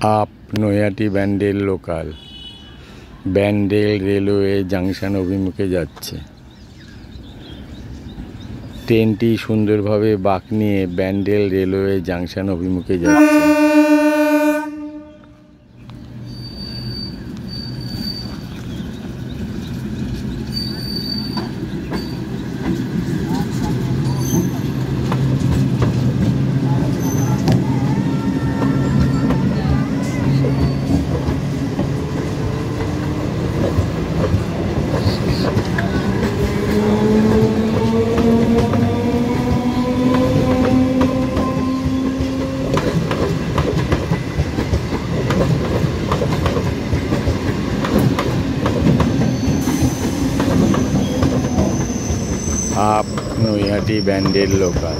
Up Naihati Bandel local. Bandel railway junction অভিমুখে যাচ্ছে। ট্রেনটি সুন্দরভাবে বাঁক নিয়ে ব্যান্ডেল রেলওয়ে জাংশন অভিমুখে যাচ্ছে। Up Naihati Bandel local